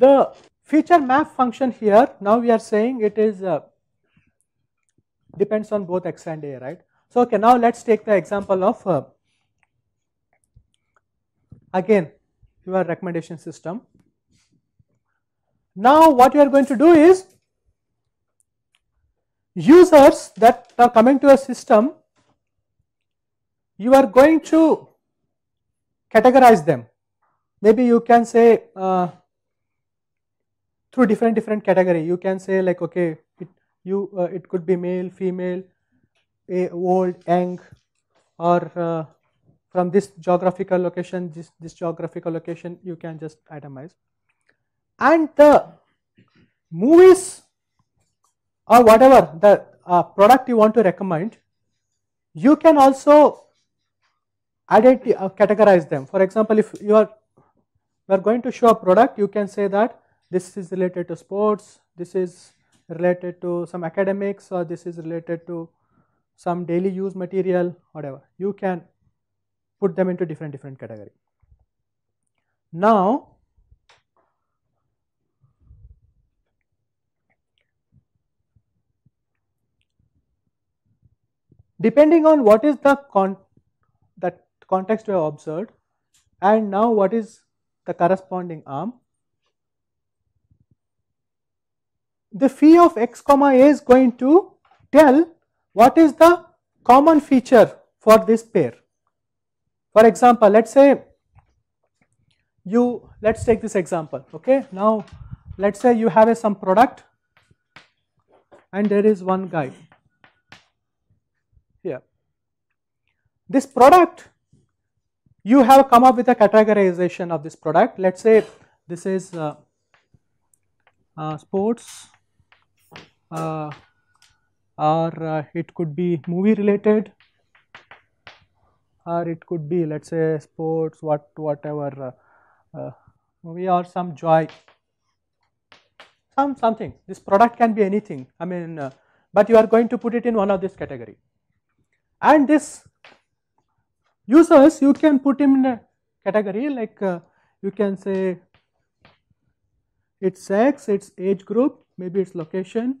the feature map function here now we are saying it is uh, depends on both x and a right. So okay now let us take the example of uh, again your recommendation system. Now what you are going to do is users that are coming to a system you are going to categorize them maybe you can say uh, through different different category you can say like okay it, you uh, it could be male female a old young or uh, from this geographical location this this geographical location you can just itemize and the movies or whatever the uh, product you want to recommend, you can also identify, uh, categorize them. For example, if you are, you are going to show a product, you can say that this is related to sports, this is related to some academics or this is related to some daily use material, whatever. You can put them into different different category. Now, depending on what is the con that context we have observed and now what is the corresponding arm the phi of x comma a is going to tell what is the common feature for this pair. For example let us say you let us take this example okay? Now let us say you have a some product and there is one guy here. This product you have come up with a categorization of this product. Let us say this is uh, uh, sports or uh, it could be movie related. Or it could be let us say sports what whatever uh, uh, movie or some joy. Some something. This product can be anything. I mean but you are going to put it in one of this category. And this users you can put him in a category like uh, you can say its sex, its age group, maybe its location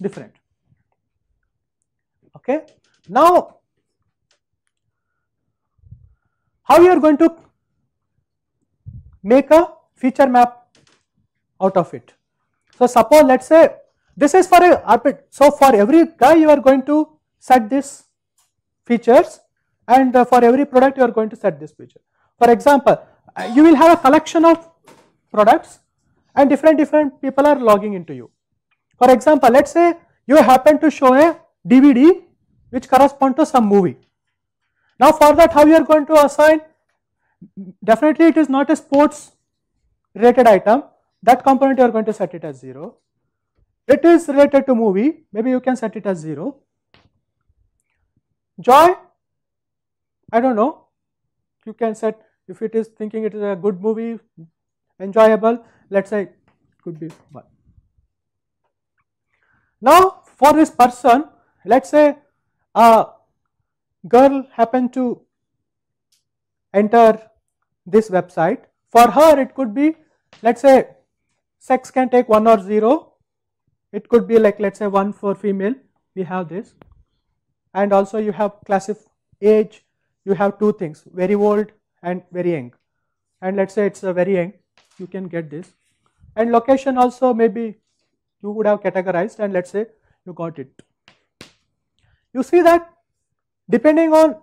different. Okay. Now, how you are going to make a feature map out of it. So, suppose let us say this is for a so for every guy you are going to set this features and uh, for every product you are going to set this feature. For example, uh, you will have a collection of products and different different people are logging into you. For example, let us say you happen to show a DVD which corresponds to some movie. Now for that how you are going to assign definitely it is not a sports related item that component you are going to set it as 0 it is related to movie, maybe you can set it as 0. Joy, I do not know, you can set if it is thinking it is a good movie, enjoyable, let us say could be 1. Now for this person, let us say a girl happened to enter this website, for her it could be let us say sex can take 1 or 0 it could be like let us say 1 for female, we have this. And also you have classif age, you have two things very old and very young. And let us say it is a very young, you can get this. And location also maybe you would have categorized and let us say you got it. You see that depending on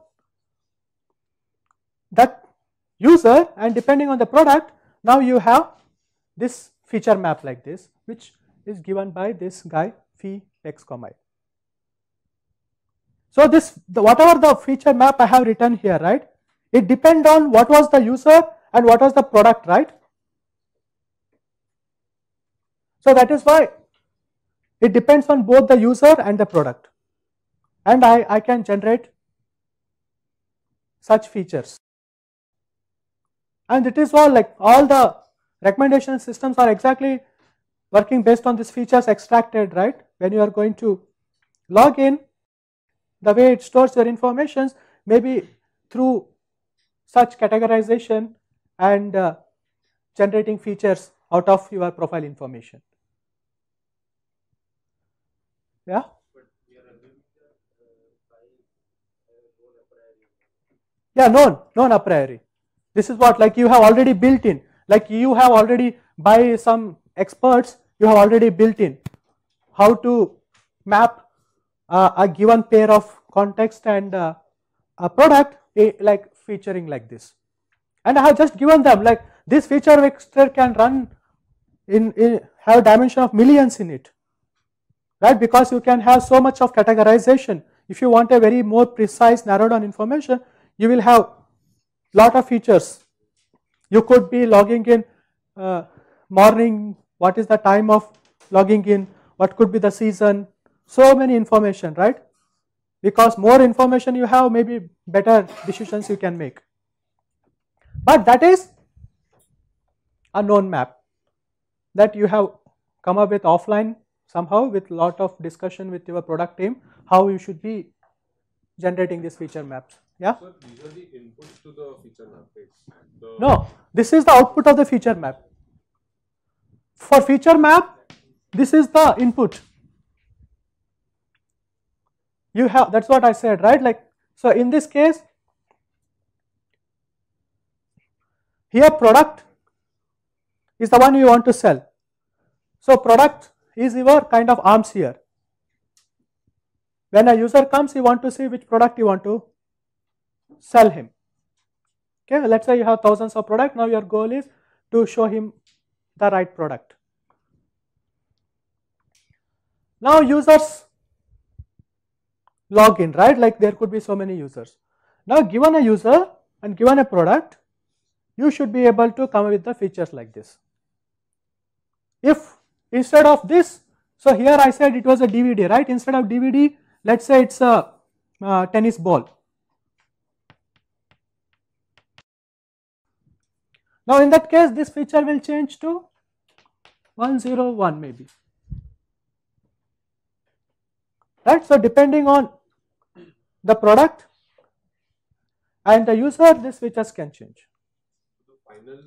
that user and depending on the product now you have this feature map like this which is given by this guy phi x comma i. So this the, whatever the feature map I have written here right it depend on what was the user and what was the product right. So that is why it depends on both the user and the product. And I, I can generate such features. And it is all like all the recommendation systems are exactly working based on these features extracted right? When you are going to log in the way it stores your informations maybe through such categorization and uh, generating features out of your profile information. Yeah? Yeah, known, known a priori. This is what like you have already built in, like you have already by some experts, you have already built in how to map uh, a given pair of context and uh, a product eh, like featuring like this. And I have just given them like this feature vector can run in, in have dimension of millions in it, right? Because you can have so much of categorization. If you want a very more precise narrowed down information, you will have lot of features. You could be logging in uh, morning, what is the time of logging in, what could be the season, so many information, right? Because more information you have, maybe better decisions you can make. But that is a known map that you have come up with offline somehow with lot of discussion with your product team how you should be generating these feature maps. Yeah? So these are the inputs to the feature map, The no, this is the output of the feature map. For feature map, this is the input. You have, that's what I said, right? Like, so in this case, here product is the one you want to sell. So product is your kind of arms here. When a user comes, you want to see which product you want to sell him. Okay, let's say you have thousands of product. Now your goal is to show him the right product. Now users log in, right? Like there could be so many users. Now given a user and given a product, you should be able to come up with the features like this. If instead of this, so here I said it was a DVD, right? Instead of DVD, let's say it's a, a tennis ball. Now in that case this feature will change to 101 maybe. Right. So depending on the product and the user this features can change. The final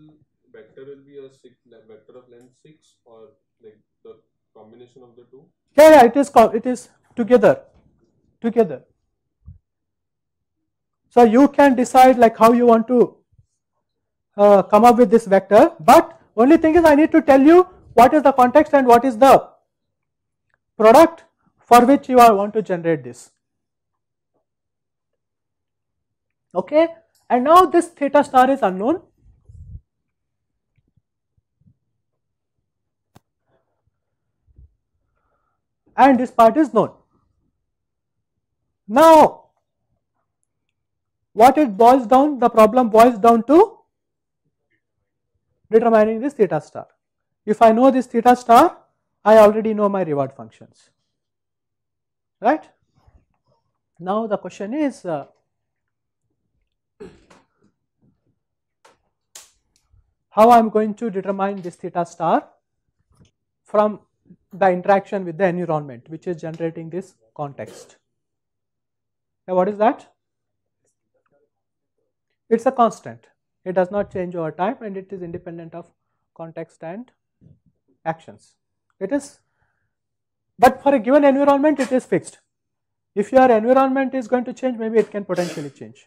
vector will be a six, vector of length 6 or like the combination of the two? Yeah, yeah, it is it is together, together. So you can decide like how you want to uh, come up with this vector, but only thing is I need to tell you what is the context and what is the product for which you are want to generate this. Okay, and now this theta star is unknown. And this part is known. Now, what it boils down, the problem boils down to determining this theta star. If I know this theta star, I already know my reward functions, right. Now the question is, uh, how I am going to determine this theta star from the interaction with the environment which is generating this context. Now what is that? It is a constant. It does not change over time and it is independent of context and actions. It is, but for a given environment it is fixed. If your environment is going to change, maybe it can potentially change.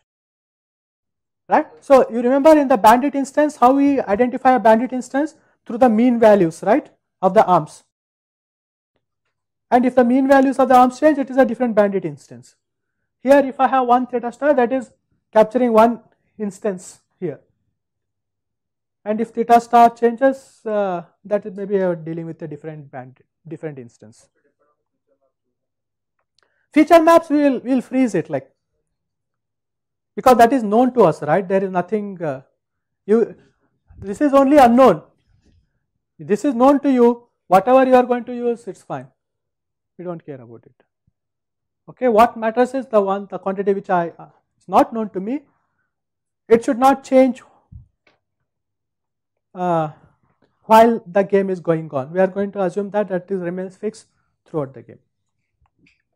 Right? So you remember in the bandit instance, how we identify a bandit instance? Through the mean values, right, of the arms. And if the mean values of the arms change, it is a different bandit instance. Here, if I have one theta star, that is capturing one instance here. And if theta star changes, uh, that is maybe dealing with a different band, different instance. Feature maps we will will freeze it like because that is known to us, right? There is nothing uh, you. This is only unknown. This is known to you. Whatever you are going to use, it's fine. We don't care about it. Okay, what matters is the one the quantity which I uh, is not known to me it should not change uh, while the game is going on. We are going to assume that that is remains fixed throughout the game.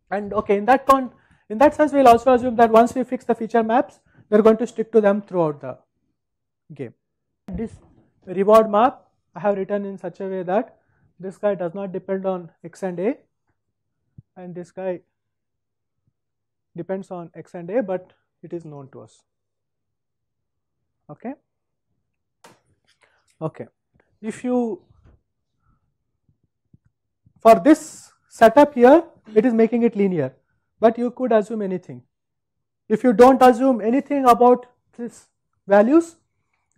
And okay, in that con in that sense, we will also assume that once we fix the feature maps, we are going to stick to them throughout the game. This reward map I have written in such a way that this guy does not depend on x and a and this guy depends on x and a but it is known to us. Okay? Okay. If you for this setup here it is making it linear but you could assume anything. If you don't assume anything about this values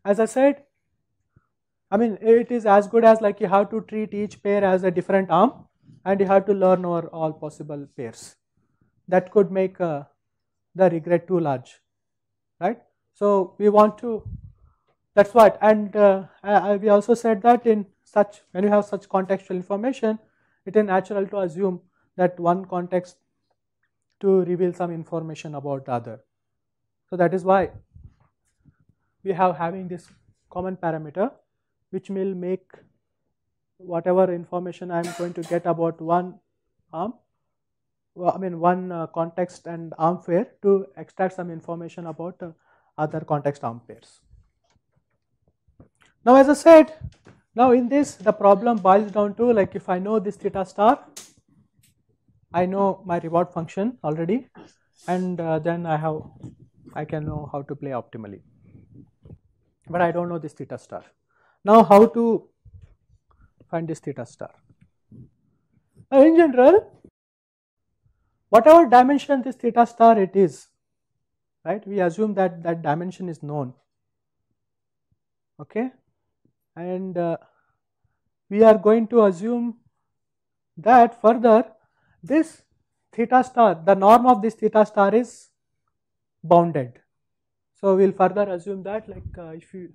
as i said i mean it is as good as like you have to treat each pair as a different arm and you have to learn over all possible pairs. That could make uh, the regret too large right? So we want to that's what. And uh, I, we also said that in such when you have such contextual information it is natural to assume that one context to reveal some information about the other. So that is why we have having this common parameter which will make whatever information I am going to get about one arm, I mean one uh, context and arm pair to extract some information about uh, other context arm pairs. Now as I said, now in this the problem boils down to like if I know this theta star I know my reward function already and uh, then I have I can know how to play optimally but I don't know this theta star. Now how to find this theta star? In general whatever dimension this theta star it is right we assume that that dimension is known okay and uh, we are going to assume that further this theta star, the norm of this theta star is bounded. So, we will further assume that like uh, if you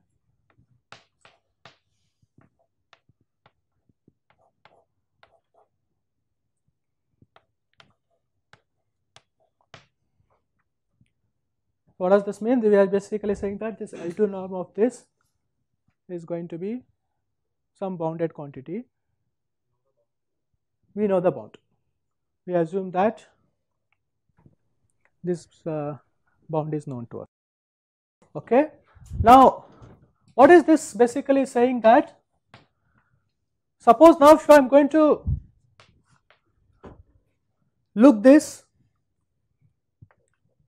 what does this mean? We are basically saying that this L2 norm of this is going to be some bounded quantity. We know the bound we assume that this uh, bound is known to us. Okay. Now, what is this basically saying that suppose now if I am going to look this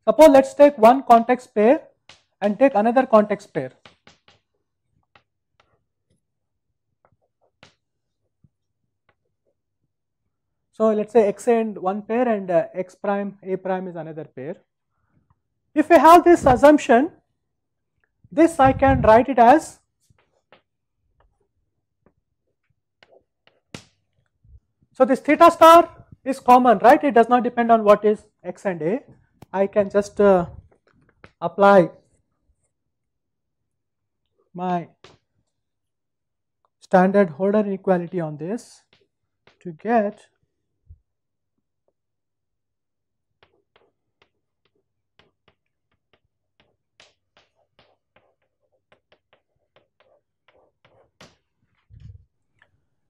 suppose let us take one context pair and take another context pair. So let us say x and one pair and uh, x prime a prime is another pair. If I have this assumption, this I can write it as so this theta star is common right? It does not depend on what is x and a I can just uh, apply my standard Holder inequality on this to get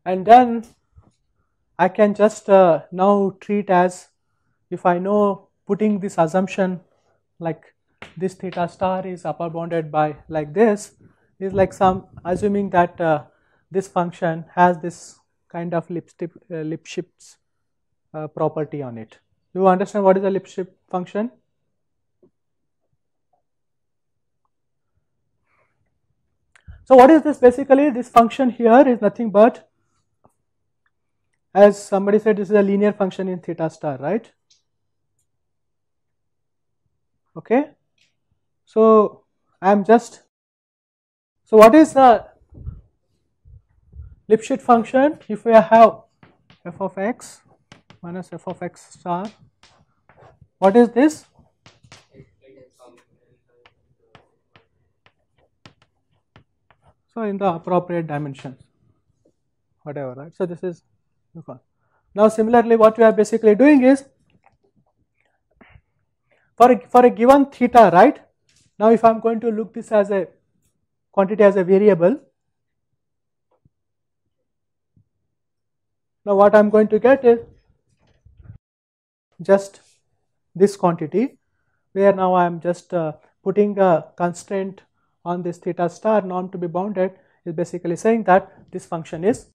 and then I can just uh, now treat as if I know putting this assumption like this theta star is upper bounded by like this is like some assuming that uh, this function has this kind of Lipschitz, uh, Lipschitz uh, property on it. Do you understand what is a Lipschitz function? So what is this basically this function here is nothing but as somebody said this is a linear function in theta star right okay? So i am just so what is the Lipschitz function? If we have f of x minus f of x star what is this? So in the appropriate dimensions. Whatever right? So this is now similarly what we are basically doing is for a, for a given theta right now if I am going to look this as a quantity as a variable now what I am going to get is just this quantity where now I am just uh, putting a constraint on this theta star norm to be bounded is basically saying that this function is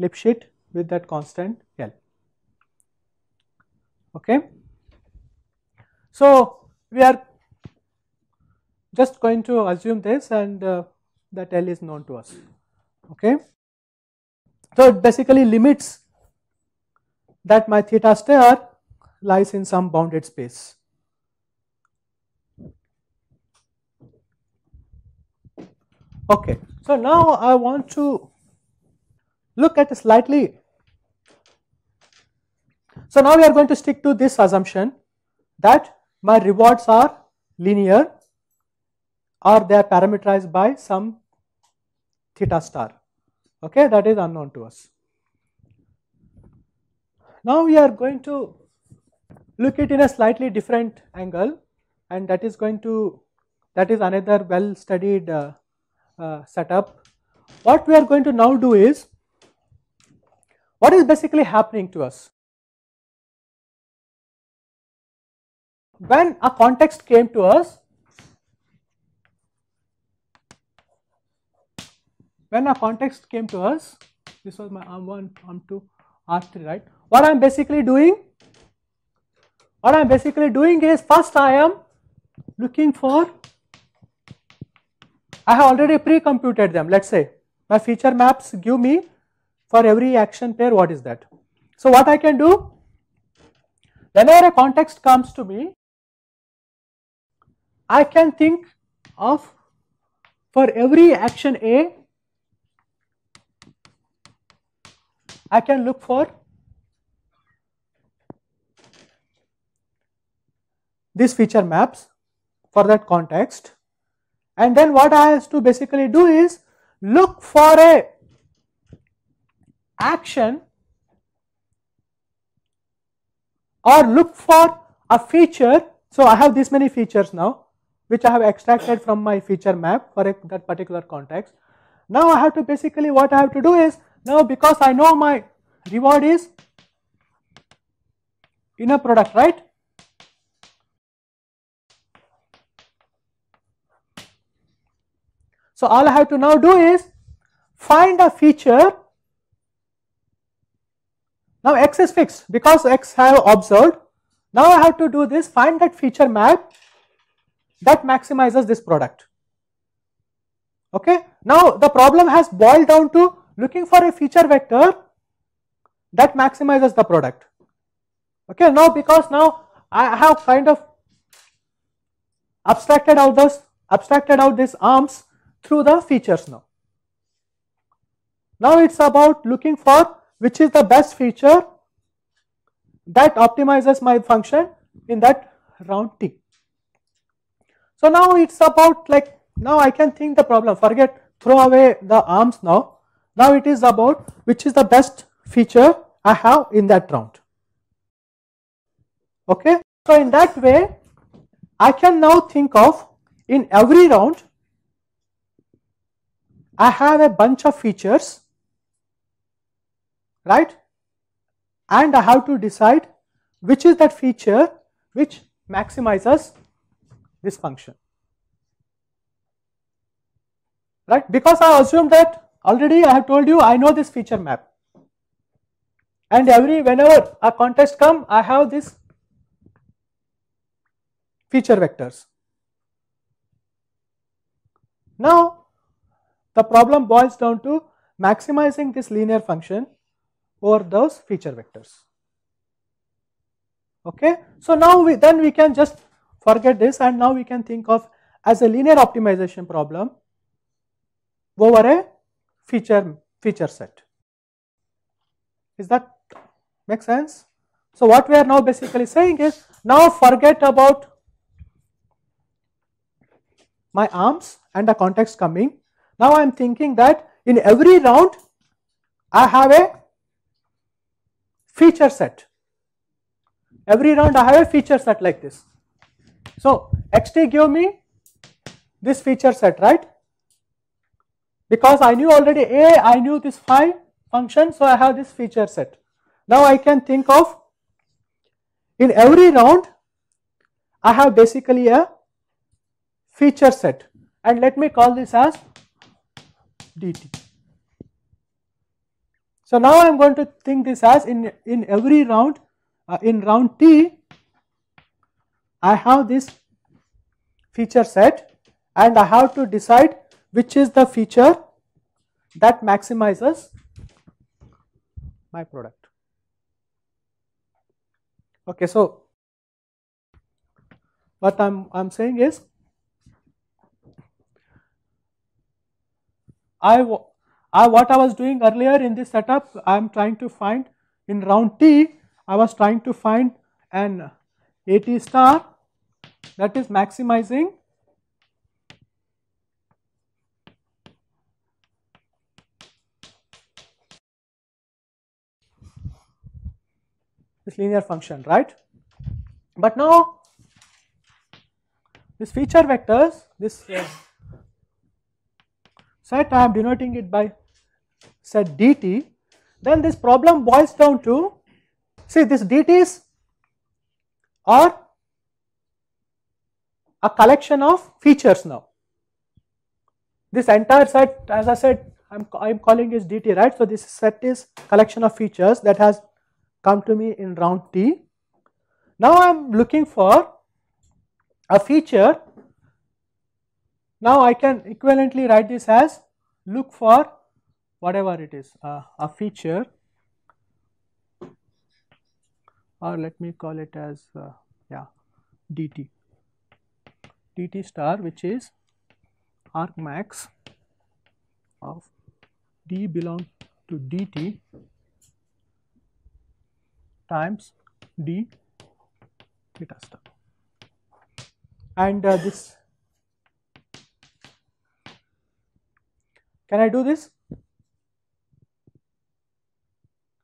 Lipschitz with that constant L. Okay. So, we are just going to assume this and uh, that L is known to us. Okay. So, it basically limits that my theta star lies in some bounded space. Okay. So, now I want to look at a slightly. So, now we are going to stick to this assumption that my rewards are linear or they are parameterized by some theta star okay that is unknown to us. Now we are going to look it in a slightly different angle and that is going to that is another well studied uh, uh, setup. What we are going to now do is what is basically happening to us when a context came to us when a context came to us this was my arm1 arm2 r3 right? What i am basically doing what i am basically doing is first i am looking for i have already pre-computed them. Let's say my feature maps give me for every action pair what is that? So what i can do whenever a context comes to me I can think of for every action A, I can look for these feature maps for that context and then what I have to basically do is look for a action or look for a feature. So, I have this many features now which I have extracted from my feature map for a, that particular context. Now I have to basically what I have to do is now because I know my reward is inner product right. So all I have to now do is find a feature now x is fixed because x I have observed now I have to do this find that feature map that maximizes this product. Okay. Now the problem has boiled down to looking for a feature vector that maximizes the product. Okay. Now because now I have kind of abstracted out those abstracted out these arms through the features now. Now it's about looking for which is the best feature that optimizes my function in that round T. So now it's about like now I can think the problem forget throw away the arms now. Now it is about which is the best feature I have in that round. Okay. So in that way I can now think of in every round I have a bunch of features right and I have to decide which is that feature which maximizes this function right because I assume that already I have told you I know this feature map and every whenever a context come I have this feature vectors. Now the problem boils down to maximizing this linear function over those feature vectors. Okay. So now we then we can just Forget this and now we can think of as a linear optimization problem over a feature feature set. Is that make sense? So what we are now basically saying is now forget about my arms and the context coming. Now I am thinking that in every round I have a feature set. Every round I have a feature set like this. So, xt give me this feature set right because I knew already a I knew this phi function so I have this feature set. Now I can think of in every round I have basically a feature set and let me call this as dt. So now I am going to think this as in, in every round, uh, in round t, I have this feature set and I have to decide which is the feature that maximizes my product. Okay, so what I'm I'm saying is I, I what I was doing earlier in this setup I am trying to find in round T I was trying to find an AT star that is maximizing this linear function right? But now this feature vectors this uh, set I am denoting it by set dt then this problem boils down to see this dt's are a collection of features now. This entire set as I said I'm, I'm calling is dt right? So this set is collection of features that has come to me in round t. Now I am looking for a feature. Now I can equivalently write this as look for whatever it is uh, a feature or let me call it as uh, yeah dt dt star which is arg max of d belong to dt times d theta star. And uh, this can I do this?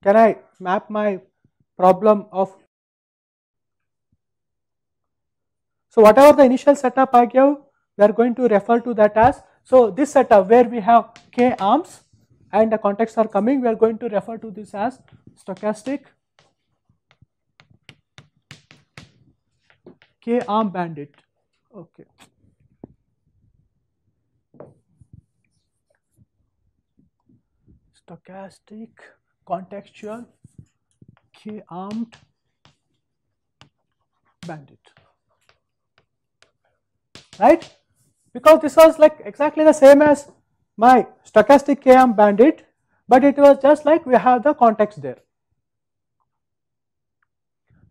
Can I map my problem of so whatever the initial setup I give we are going to refer to that as so this setup where we have k arms and the contexts are coming we are going to refer to this as stochastic k arm bandit. Okay. Stochastic contextual k armed bandit right because this was like exactly the same as my stochastic k arm bandit but it was just like we have the context there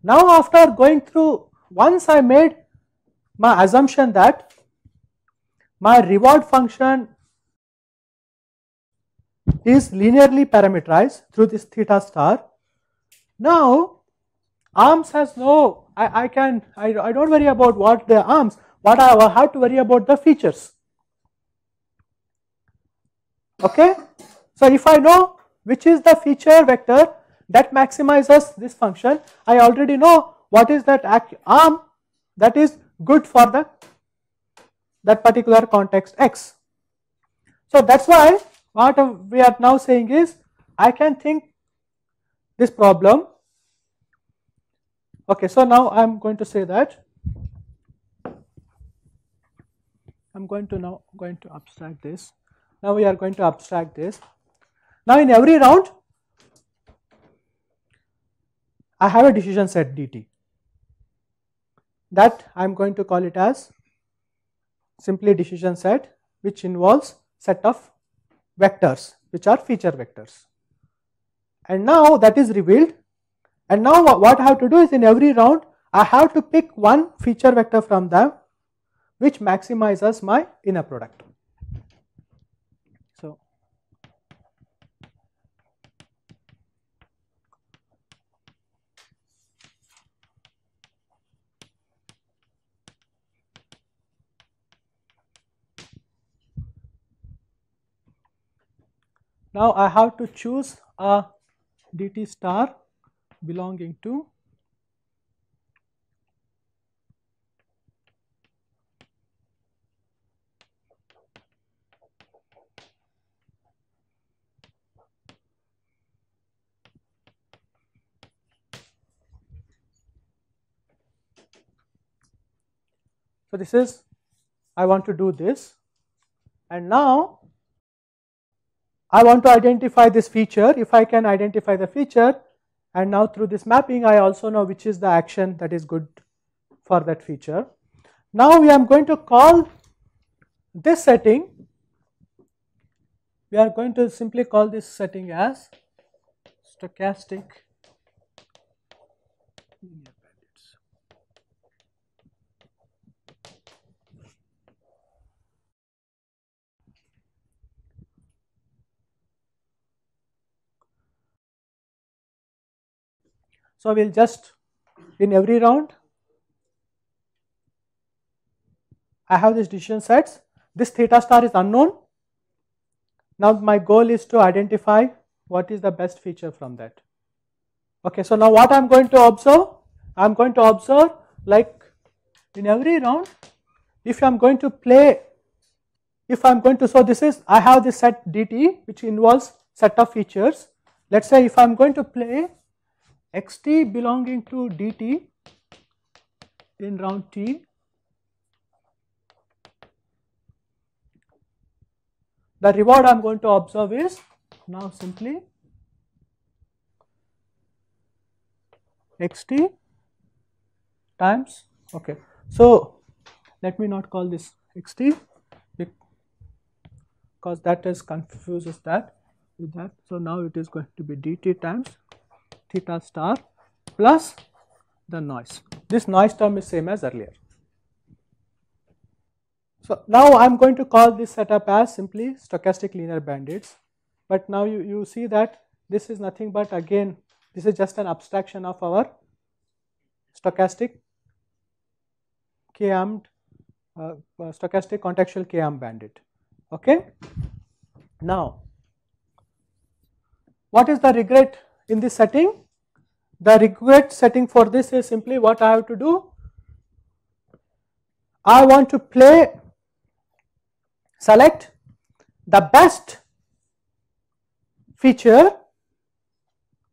now after going through once I made my assumption that my reward function is linearly parameterized through this theta star. Now arms has no, I, I can, I, I don't worry about what the arms, what I have to worry about the features. Okay. So if I know which is the feature vector that maximizes this function, I already know what is that arm that is good for the that particular context x. So that's why what we are now saying is I can think this problem. Okay so now I am going to say that. I am going to now going to abstract this. Now we are going to abstract this. Now in every round I have a decision set dt that I am going to call it as simply decision set which involves set of vectors which are feature vectors. And now that is revealed and now what I have to do is in every round I have to pick one feature vector from them which maximizes my inner product. So, now I have to choose a dt star belonging to So this is I want to do this. And now I want to identify this feature. If I can identify the feature and now through this mapping I also know which is the action that is good for that feature. Now we are going to call this setting, we are going to simply call this setting as stochastic So, we will just in every round I have these decision sets this theta star is unknown. Now my goal is to identify what is the best feature from that. Okay, so now what I am going to observe? I am going to observe like in every round if I am going to play if I am going to so this is I have this set dt which involves set of features let us say if I am going to play xt belonging to dt in round t the reward I am going to observe is now simply xt times okay. So, let me not call this xt because that is confuses that with that. So, now it is going to be dt times theta star plus the noise. This noise term is same as earlier. So, now I am going to call this setup as simply stochastic linear bandits, but now you, you see that this is nothing but again this is just an abstraction of our stochastic k-armed uh, uh, stochastic contextual k-arm bandit. Okay. Now, what is the regret in this setting? The regret setting for this is simply what I have to do. I want to play select the best feature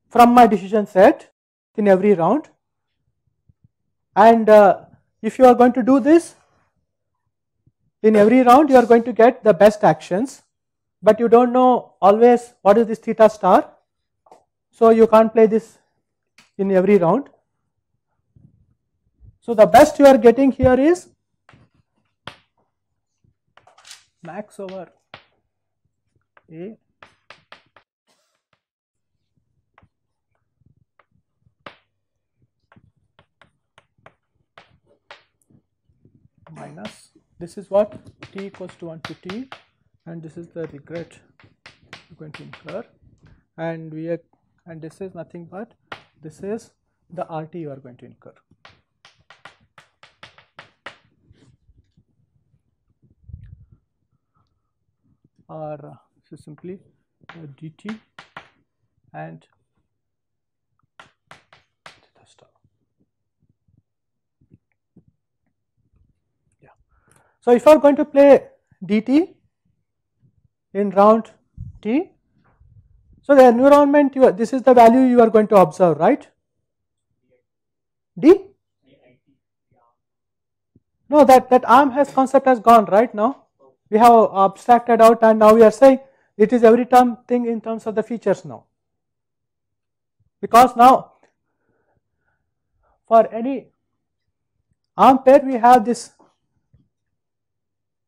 from my decision set in every round and uh, if you are going to do this in every round you are going to get the best actions but you do not know always what is this theta star so you can't play this in every round. So the best you are getting here is max over A. Minus. This is what? T equals to 1 to t. And this is the regret are going to incur. And we are and this is nothing but this is the RT you are going to incur. or uh, is simply uh, dt and theta star. Yeah. So, if you are going to play dt in round t, so the environment you are, this is the value you are going to observe, right? D? No, that, that arm has concept has gone right now we have abstracted out and now we are saying it is every term thing in terms of the features now. Because now for any arm pair we have this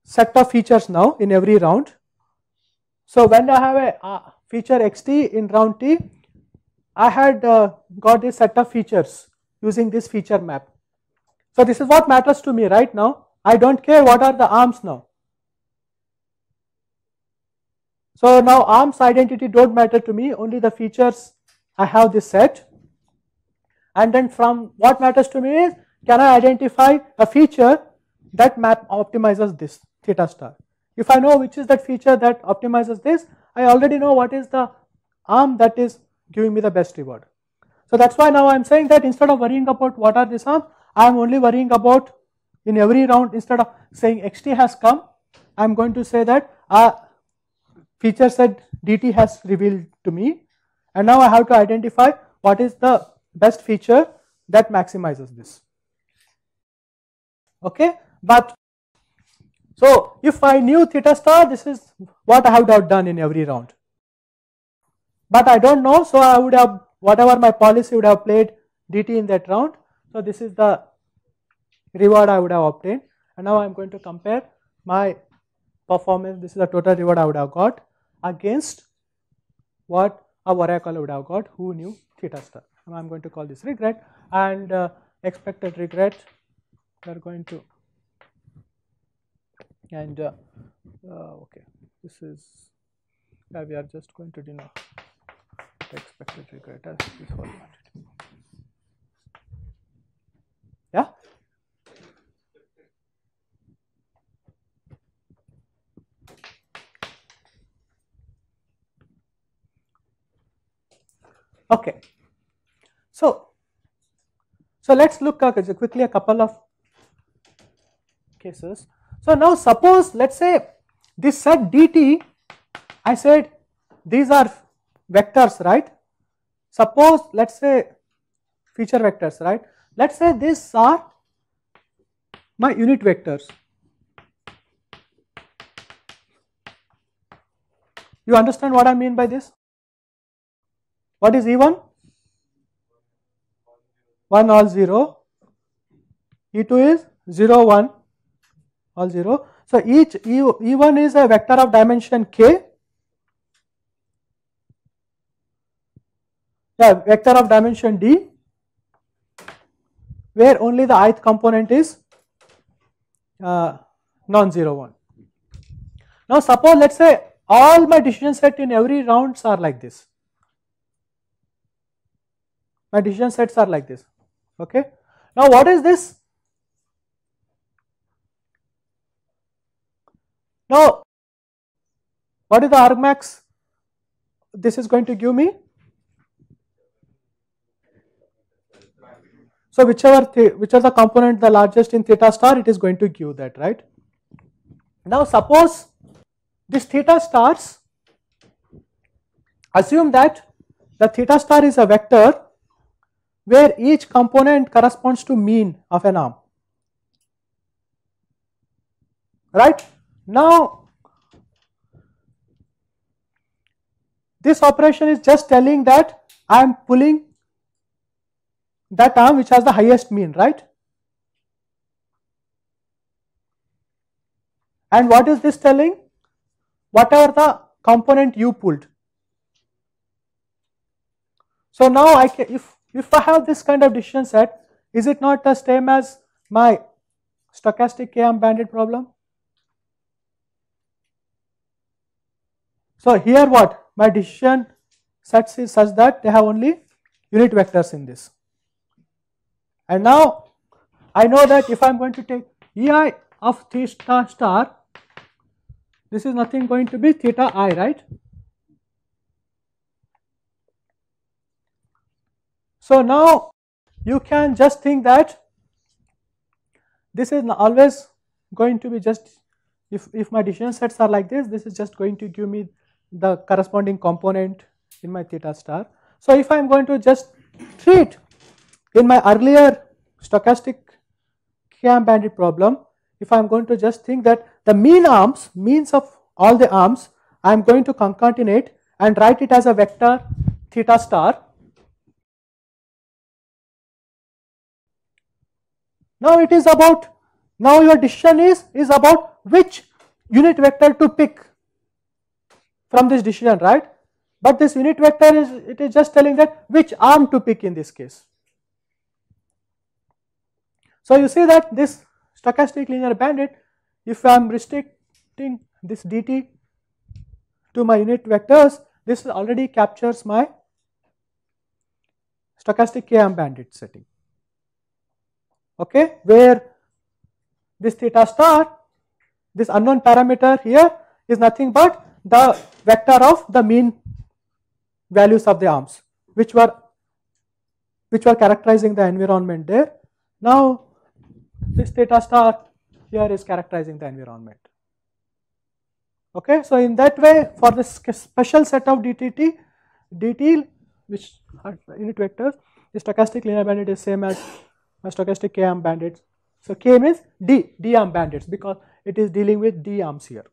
set of features now in every round. So when I have a uh, feature xt in round t, I had uh, got this set of features using this feature map. So this is what matters to me right now. I do not care what are the arms now. So now arms identity don't matter to me, only the features I have this set. And then from what matters to me is, can I identify a feature that map optimizes this theta star. If I know which is that feature that optimizes this, I already know what is the arm that is giving me the best reward. So that's why now I'm saying that instead of worrying about what are these arms, I'm only worrying about in every round instead of saying xt has come, I'm going to say that uh, feature set dt has revealed to me and now I have to identify what is the best feature that maximizes this. Okay, but so if I knew theta star, this is what I would have done in every round. but I don't know so I would have whatever my policy would have played dt in that round. So this is the reward I would have obtained and now I am going to compare my performance this is the total reward I would have got against what a oracle would have got who knew theta star. I am going to call this regret and uh, expected regret we are going to and uh, uh, okay this is yeah, we are just going to denote the expected regret as this whole. Yeah. Okay. So, so let's look uh, quickly a couple of cases. So now suppose let us say this set dt I said these are vectors right. Suppose let us say feature vectors right. Let us say these are my unit vectors. You understand what I mean by this? What is E1? 1 all 0. E2 is 0 1 all 0. So each E, E1 is a vector of dimension k. Yeah, vector of dimension d where only the ith component is uh, non-zero one. Now suppose let us say all my decision set in every rounds are like this my decision sets are like this okay now what is this now what is the argmax this is going to give me so whichever which are the component the largest in theta star it is going to give that right now suppose this theta stars assume that the theta star is a vector where each component corresponds to mean of an arm. Right? Now, this operation is just telling that I am pulling that arm which has the highest mean, right? And what is this telling? Whatever the component you pulled. So now I can, if if I have this kind of decision set, is it not the same as my stochastic K-arm bandit problem? So here what? My decision sets is such that they have only unit vectors in this. And now I know that if I am going to take Ei of theta star, this is nothing going to be theta i, right? So now you can just think that this is always going to be just if, if my decision sets are like this, this is just going to give me the corresponding component in my theta star. So if I am going to just treat in my earlier stochastic K-arm bandit problem, if I am going to just think that the mean arms, means of all the arms, I am going to concatenate and write it as a vector theta star Now it is about, now your decision is, is about which unit vector to pick from this decision, right? But this unit vector is, it is just telling that which arm to pick in this case. So you see that this stochastic linear bandit, if I am restricting this dt to my unit vectors, this already captures my stochastic K-arm bandit setting okay, where this theta star, this unknown parameter here is nothing but the vector of the mean values of the arms which were which were characterizing the environment there. Now this theta star here is characterizing the environment. Okay, so in that way for this special set of DTT, DT which are unit vectors, the stochastic linear bandit is same as my stochastic K arm bandits. So K means D, D arm bandits because it is dealing with D arms here.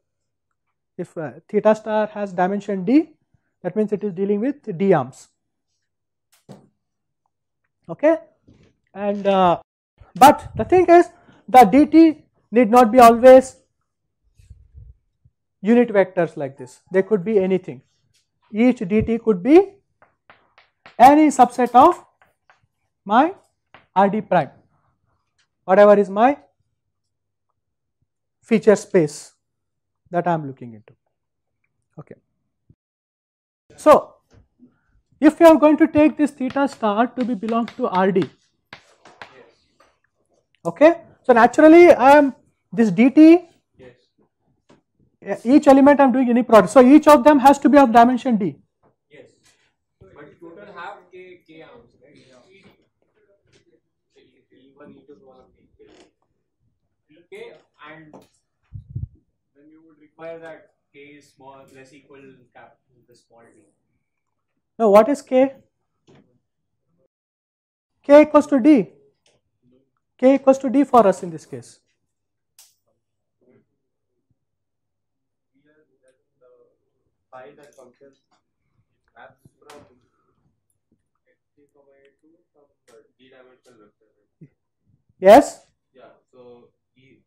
If uh, theta star has dimension D, That means it is dealing with d arms. Okay, and uh, but the thing is the dt need not be always unit vectors like this. They could be anything. Each dt could be any subset of my RD prime, whatever is my feature space that I am looking into. Okay. So, if you are going to take this theta star to be belong to RD, okay. So naturally I am this dt Yes. each element I am doing any product. So each of them has to be of dimension d. Yes. But total have k k arms, right? E1, E2, so on, K and then you would require that k is small less equal cap the small d. Now what is k? k equals to d. k equals to d for us in this case. Here that the phi that function maps from X3 comma A to some d-dimensional vector. right? Yes, Yeah. So E,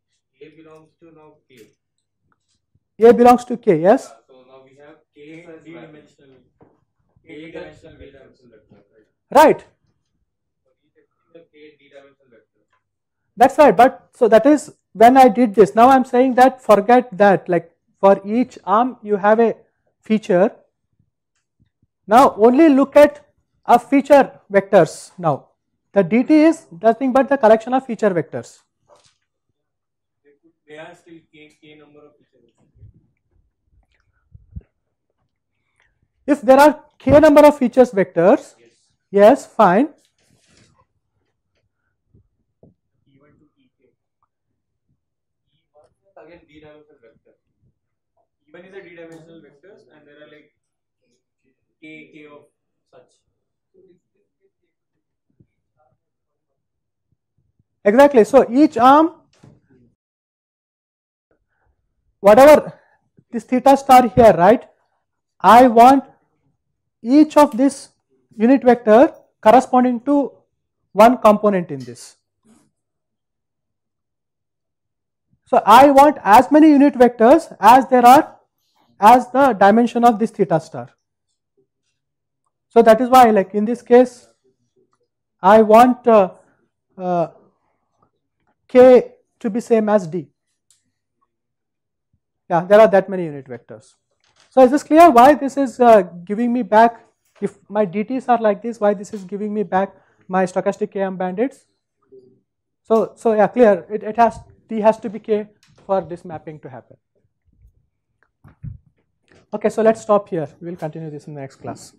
A belongs to now K. a belongs to k. Yes, Yeah, so now we have K as dimensional K dimensional vector. Right. right. So we take the K d-dimensional vector. That's right. But so that is when I did this. Now I'm saying that forget that. Like for each arm, you have a feature. Now only look at a feature vectors. Now the dt is nothing but the collection of feature vectors. Are still k k number of features. If there are k number of features vectors, Yes. yes, fine. E1 to ek. E1 is again d-dimensional vector. E1 is a d-dimensional vectors and there are like k k of such. Exactly. So each arm, whatever this theta star here, right? I want each of this unit vector corresponding to one component in this. So I want as many unit vectors as there are as the dimension of this theta star. So that is why like in this case I want uh, uh, k to be same as d. Yeah, there are that many unit vectors. So is this clear why this is uh, giving me back, if my dt's are like this, why this is giving me back my stochastic K-arm bandits? So, so yeah, clear, it, it has, T has to be k for this mapping to happen. Okay, so let's stop here. We will continue this in the next class.